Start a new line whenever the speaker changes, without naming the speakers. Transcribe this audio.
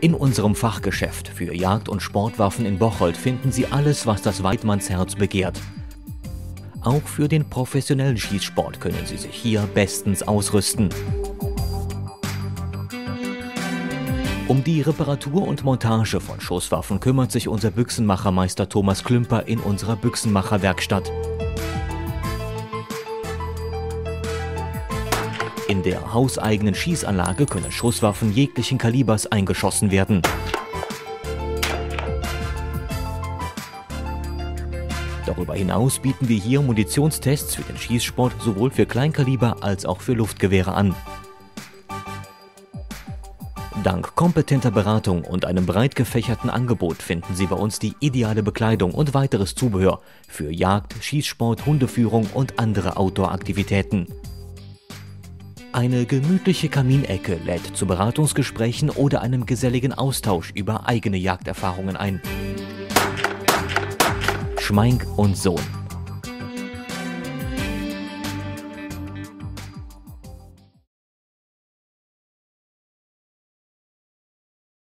In unserem Fachgeschäft für Jagd- und Sportwaffen in Bocholt finden Sie alles, was das Weidmannsherz begehrt. Auch für den professionellen Schießsport können Sie sich hier bestens ausrüsten. Um die Reparatur und Montage von Schusswaffen kümmert sich unser Büchsenmachermeister Thomas Klümper in unserer Büchsenmacherwerkstatt. In der hauseigenen Schießanlage können Schusswaffen jeglichen Kalibers eingeschossen werden. Darüber hinaus bieten wir hier Munitionstests für den Schießsport sowohl für Kleinkaliber als auch für Luftgewehre an. Dank kompetenter Beratung und einem breit gefächerten Angebot finden Sie bei uns die ideale Bekleidung und weiteres Zubehör für Jagd, Schießsport, Hundeführung und andere Outdoor-Aktivitäten. Eine gemütliche Kaminecke lädt zu Beratungsgesprächen oder einem geselligen Austausch über eigene Jagderfahrungen ein. Schmeink und Sohn